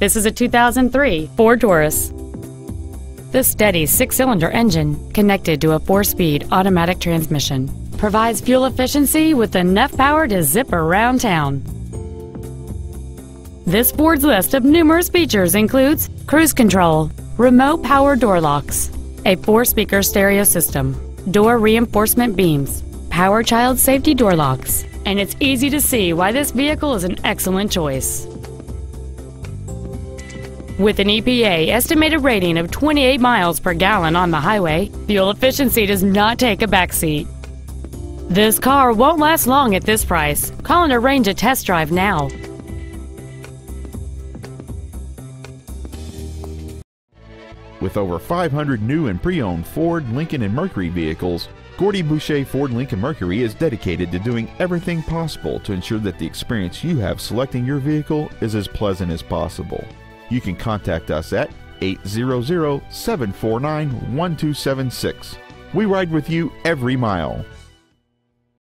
This is a 2003 Ford Taurus. The steady six-cylinder engine, connected to a four-speed automatic transmission, provides fuel efficiency with enough power to zip around town. This Ford's list of numerous features includes cruise control, remote power door locks, a four-speaker stereo system, door reinforcement beams, power child safety door locks, and it's easy to see why this vehicle is an excellent choice. With an EPA estimated rating of 28 miles per gallon on the highway, fuel efficiency does not take a backseat. This car won't last long at this price. Call and arrange a test drive now. With over 500 new and pre-owned Ford, Lincoln, and Mercury vehicles, Gordie Boucher Ford Lincoln Mercury is dedicated to doing everything possible to ensure that the experience you have selecting your vehicle is as pleasant as possible. You can contact us at 800 749 1276. We ride with you every mile.